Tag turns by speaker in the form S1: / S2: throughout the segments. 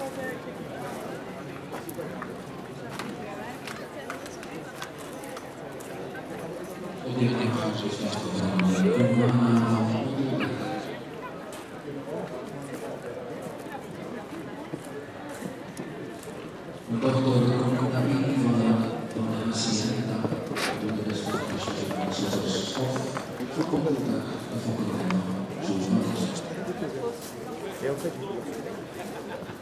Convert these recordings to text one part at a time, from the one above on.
S1: Untuk turun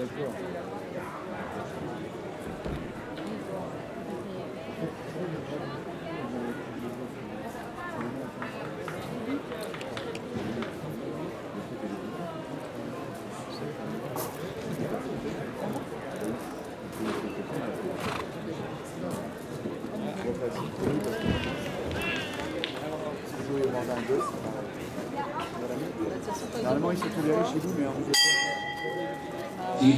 S1: d'accord.
S2: Normalement, ils sont chez vous, mais
S1: Di